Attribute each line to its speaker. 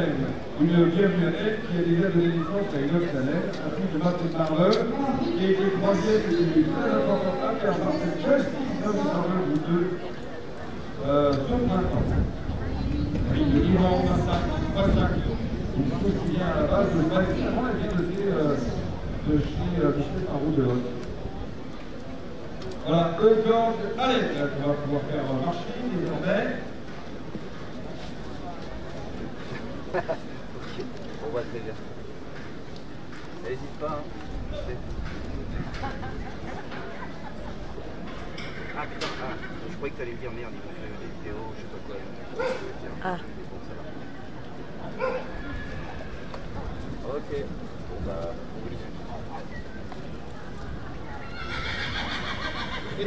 Speaker 1: Fontaine, une vierge qui a déjà donné naissance à une autre un fils de Martin Marleur, qui et qui est deux, euh, son printemps. Avec le me souviens à la base de elle vient de chez, euh, de euh, de de Haute. Voilà, Eugord Alec, tu vas pouvoir faire marcher désormais.
Speaker 2: On voit le délire. N'hésite pas. Hein. Ah putain, ah, je croyais que t'allais me dire merde, ils vont faire des vidéos, je sais pas quoi.
Speaker 3: Ah. Ok.
Speaker 2: Bon bah, on vous dit. Et